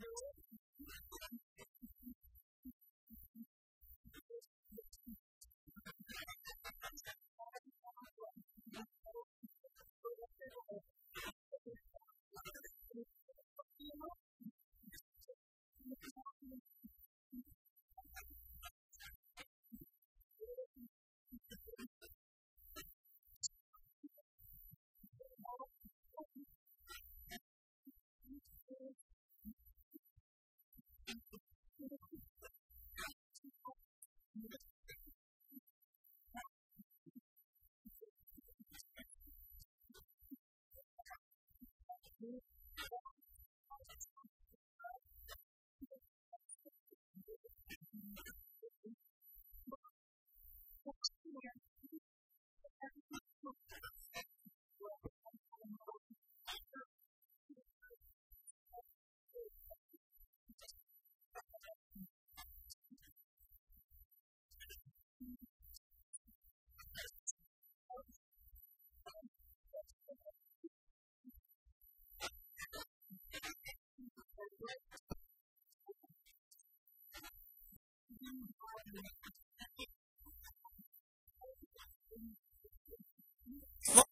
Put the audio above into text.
何これ? What?